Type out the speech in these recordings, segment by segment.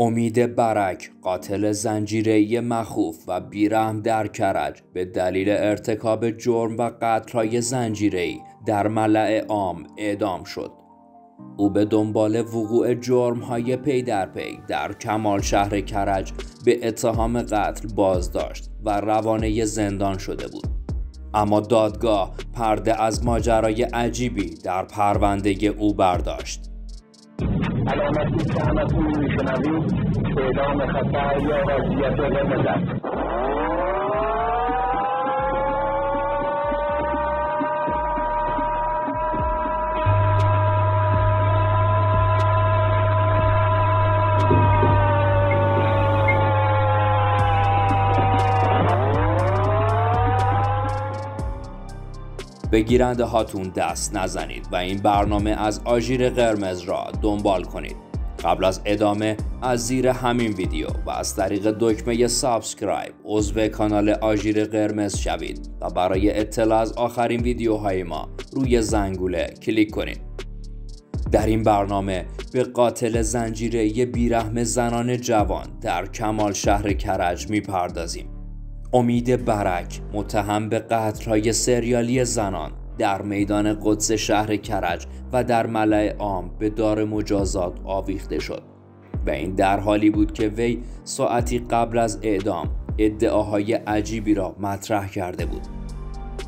امید برک قاتل زنجیره مخوف و بیرحم در کرج به دلیل ارتکاب جرم و قتلهای زنجیره‌ای در ملع عام اعدام شد. او به دنبال وقوع جرمهای پی در پی در کمال شهر کرج به اتهام قتل بازداشت و روانه زندان شده بود. اما دادگاه پرده از ماجرای عجیبی در پرونده او برداشت. علامتی که همتون میشنوید اعلام خطر یا وضعیت قرمز است به گیرنده هاتون دست نزنید و این برنامه از آژیر قرمز را دنبال کنید. قبل از ادامه از زیر همین ویدیو و از طریق دکمه subscribe عضو کانال آژیر قرمز شوید و برای اطلاع از آخرین ویدیوهای ما روی زنگوله کلیک کنید. در این برنامه به قاتل زنجیره بیرحم زنان جوان در کمال شهر کرج می‌پردازیم. امید برک متهم به قتلهای سریالی زنان در میدان قدس شهر کرج و در ملع عام به دار مجازات آویخته شد. و این در حالی بود که وی ساعتی قبل از اعدام ادعاهای عجیبی را مطرح کرده بود.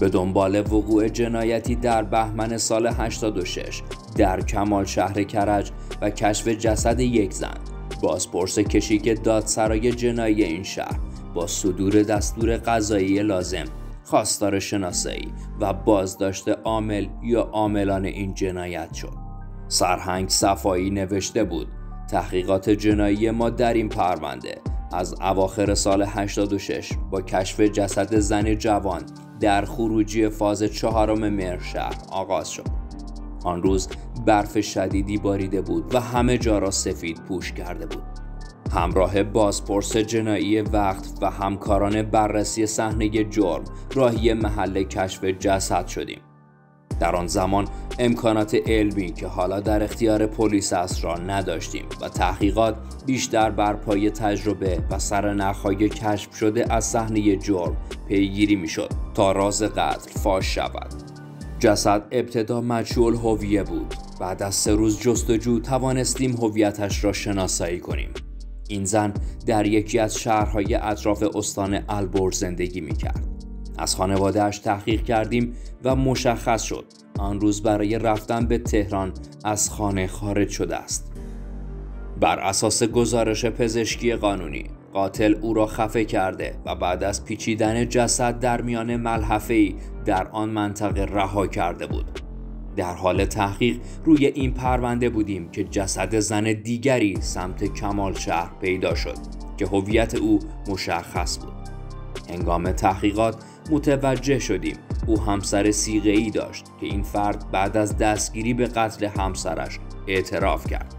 به دنبال وقوع جنایتی در بهمن سال 86 در کمال شهر کرج و کشف جسد یک زن بازپرس کشیک دادسرای جنایی این شهر با صدور دستور قضایی لازم خواستار شناسایی و بازداشت عامل یا عاملان این جنایت شد. سرهنگ صفایی نوشته بود تحقیقات جنایی ما در این پرونده از اواخر سال 86 با کشف جسد زن جوان در خروجی فاز چهارم مرشهر آغاز شد. آن روز برف شدیدی باریده بود و همه جا را سفید پوش کرده بود. همراه بازپرس جنایی وقت و همکاران بررسی صحنه جرم راهی محل کشف جسد شدیم. در آن زمان امکانات علمی که حالا در اختیار پلیس است را نداشتیم و تحقیقات بیشتر بر پای تجربه و سرنخهای کشف شده از صحنه جرم پیگیری می‌شد تا راز قتل فاش شود. جسد ابتدا مجهول هویه بود. بعد از سه روز جستجو توانستیم هویتش را شناسایی کنیم. این زن در یکی از شهرهای اطراف استان البرز زندگی می کرد. از خانوادهش تحقیق کردیم و مشخص شد آن روز برای رفتن به تهران از خانه خارج شده است. بر اساس گزارش پزشکی قانونی قاتل او را خفه کرده و بعد از پیچیدن جسد در میان ملحفه‌ای در آن منطقه رها کرده بود. در حال تحقیق روی این پرونده بودیم که جسد زن دیگری سمت کمال شهر پیدا شد که هویت او مشخص بود. هنگام تحقیقات متوجه شدیم او همسر سیغه ای داشت که این فرد بعد از دستگیری به قتل همسرش اعتراف کرد.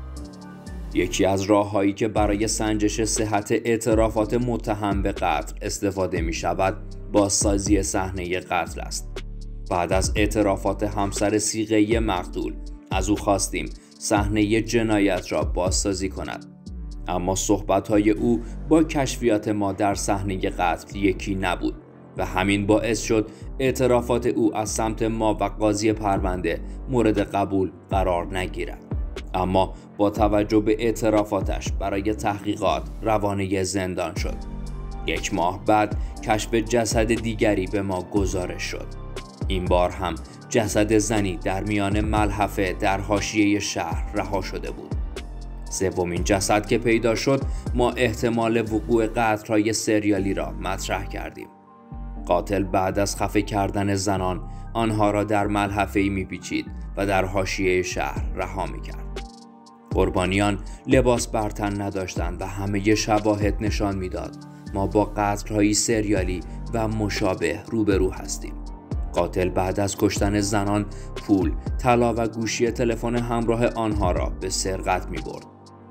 یکی از راههایی که برای سنجش صحت اعترافات متهم به قتل استفاده می شود بازسازی صحنه قتل است. بعد از اعترافات همسر سیغه مقتول از او خواستیم صحنه جنایت را بازسازی کند. اما صحبتهای او با کشفیات ما در صحنه قتل یکی نبود و همین باعث شد اعترافات او از سمت ما و قاضی پرونده مورد قبول قرار نگیرد. اما با توجه به اعترافاتش برای تحقیقات روانه زندان شد. یک ماه بعد کشف جسد دیگری به ما گزارش شد. این بار هم جسد زنی در میان ملحفه در حاشیه شهر رها شده بود. سومین جسد که پیدا شد ما احتمال وقوع قتلهای سریالی را مطرح کردیم. قاتل بعد از خفه کردن زنان آنها را در ملحفه ای میپیچید و در حاشیه شهر رها می‌کرد. قربانیان لباس برتن نداشتند و همه شواهد نشان می‌داد. ما با قتلهایی سریالی و مشابه روبرو هستیم. قاتل بعد از کشتن زنان پول، طلا و گوشی تلفن همراه آنها را به سرقت می برد.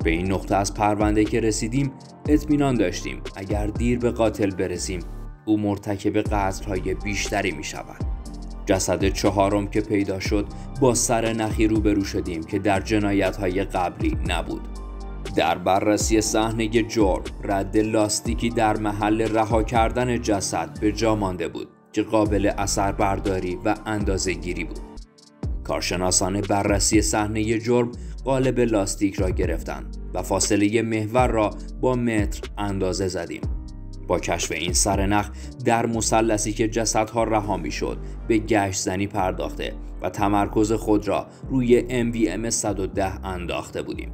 به این نقطه از پرونده که رسیدیم اطمینان داشتیم اگر دیر به قاتل برسیم او مرتکب قتلهای بیشتری می شود. جسد چهارم که پیدا شد با سر نخی روبرو شدیم که در جنایت های قبلی نبود. در بررسی صحنه جرم رد لاستیکی در محل رها کردن جسد به جا مانده بود که قابل اثر برداری و اندازه گیری بود. کارشناسان بررسی صحنه جرم قالب لاستیک را گرفتند و فاصله محور را با متر اندازه زدیم. با کشف این سرنخ در مثلثی که جسدها رها می‌شد به گشت زنی پرداخته و تمرکز خود را روی MVM 110 انداخته بودیم.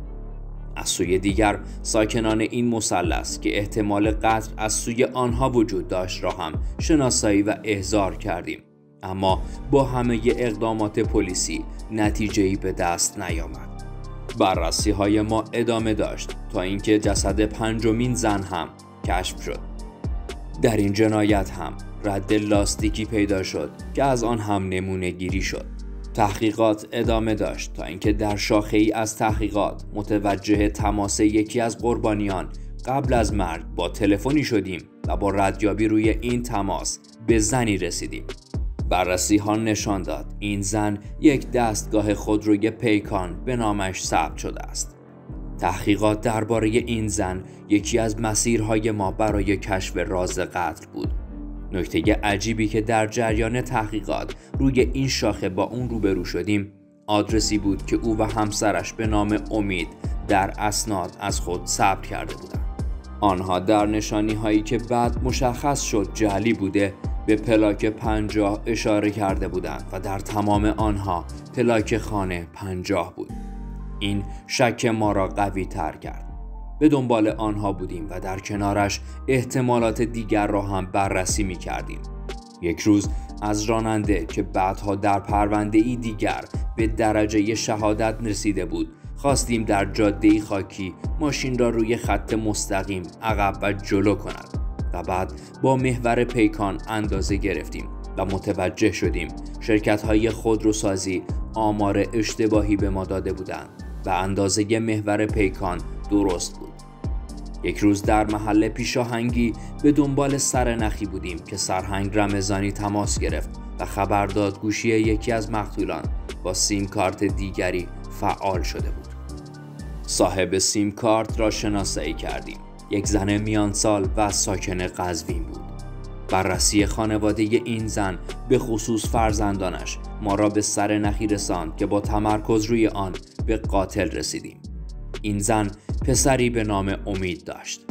از سوی دیگر ساکنان این مثلث که احتمال قتل از سوی آنها وجود داشت را هم شناسایی و احضار کردیم. اما با همه اقدامات پلیسی نتیجه به دست نیامد. بررسی های ما ادامه داشت تا اینکه جسد پنجمین زن هم کشف شد. در این جنایت هم رد لاستیکی پیدا شد که از آن هم نمونه گیری شد. تحقیقات ادامه داشت تا اینکه در شاخه ای از تحقیقات متوجه تماس یکی از قربانیان قبل از مرگ با تلفنی شدیم و با ردیابی روی این تماس به زنی رسیدیم. بررسی ها نشان داد این زن یک دستگاه خودروی پیکان به نامش ثبت شده است. تحقیقات درباره این زن یکی از مسیرهای ما برای کشف راز قتل بود. نکته عجیبی که در جریان تحقیقات روی این شاخه با اون روبرو شدیم آدرسی بود که او و همسرش به نام امید در اسناد از خود ثبت کرده بودند. آنها در نشانی هایی که بعد مشخص شد جعلی بوده به پلاک پنجاه اشاره کرده بودند و در تمام آنها پلاک خانه پنجاه بود. این شک ما را قوی تر کرد. به دنبال آنها بودیم و در کنارش احتمالات دیگر را هم بررسی می کردیم. یک روز از راننده که بعدها در پرونده ای دیگر به درجه شهادت رسیده بود خواستیم در جاده خاکی ماشین را روی خط مستقیم عقب و جلو کند و بعد با محور پیکان اندازه گرفتیم و متوجه شدیم شرکت های خودروسازی آمار اشتباهی به ما داده بودند و اندازه محور پیکان درست بود یک روز در محل پیشاهنگی به دنبال سرنخی بودیم که سرهنگ رمزانی تماس گرفت و خبر داد گوشی یکی از مقتولان با سیم کارت دیگری فعال شده بود. صاحب سیم کارت را شناسایی کردیم. یک زن میان سال و ساکن قزوین بود. بررسی خانواده این زن به خصوص فرزندانش ما را به سر نخی رساند که با تمرکز روی آن به قاتل رسیدیم. این زن پسری به نام امید داشت.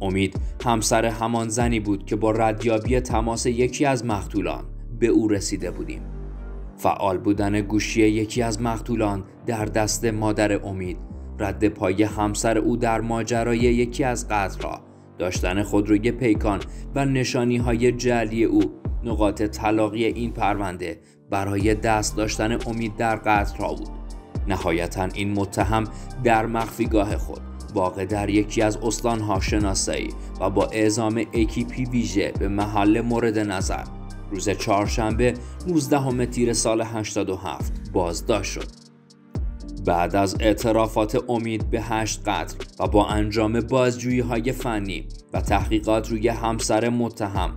امید همسر همان زنی بود که با ردیابی تماس یکی از مقتولان به او رسیده بودیم. فعال بودن گوشی یکی از مقتولان در دست مادر امید رد پای همسر او در ماجرای یکی از قتل را داشتن خودروی پیکان و نشانی های جلی او نقاط طلاقی این پرونده برای دست داشتن امید در قتل را بود. نهایتا این متهم در مخفیگاه خود واقع در یکی از استانها شناسایی و با اعزام اکیپی ویژه به محل مورد نظر. روز چهارشنبه 19 تیر سال 87 بازداشت شد. بعد از اعترافات امید به هشت قتل و با انجام بازجویی های فنی و تحقیقات روی همسر متهم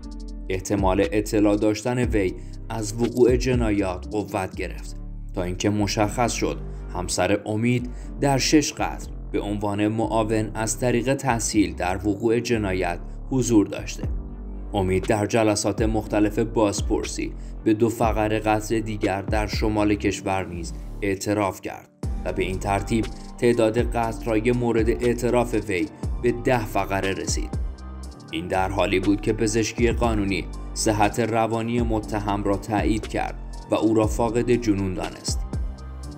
احتمال اطلاع داشتن وی از وقوع جنایات قوت گرفت تا اینکه مشخص شد همسر امید در شش قتل به عنوان معاون از طریق تحصیل در وقوع جنایت حضور داشته. امید در جلسات مختلف بازپرسی به دو فقر قتل دیگر در شمال کشور نیز اعتراف کرد و به این ترتیب تعداد قتلهای مورد اعتراف وی به ده فقره رسید. این در حالی بود که پزشکی قانونی صحت روانی متهم را تایید کرد و او را فاقد جنون دانست.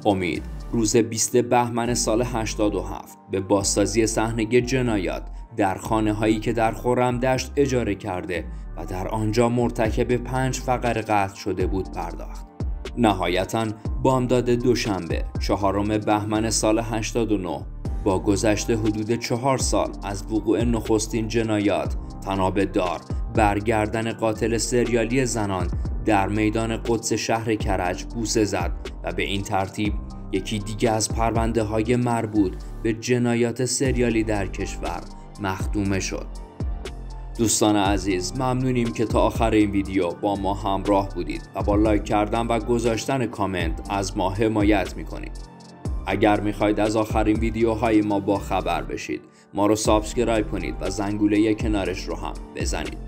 امید روز 20 بهمن سال 87 به بازسازی صحنه جنایات در خانه هایی که در خورم دشت اجاره کرده و در آنجا مرتکب پنج فقر قتل شده بود پرداخت. نهایتا بامداد دوشنبه چهارم بهمن سال 89 با گذشته حدود چهار سال از وقوع نخستین جنایات تناب دار برگردن قاتل سریالی زنان در میدان قدس شهر کرج بوسه زد و به این ترتیب یکی دیگه از پرونده های مربوط به جنایات سریالی در کشور مخدومه شد. دوستان عزیز ممنونیم که تا آخر این ویدیو با ما همراه بودید و با لایک کردن و گذاشتن کامنت از ما حمایت می‌کنید. اگر می‌خواید از آخرین ویدیوهای ما با خبر بشید ما رو سابسکرایب کنید و زنگوله کنارش رو هم بزنید.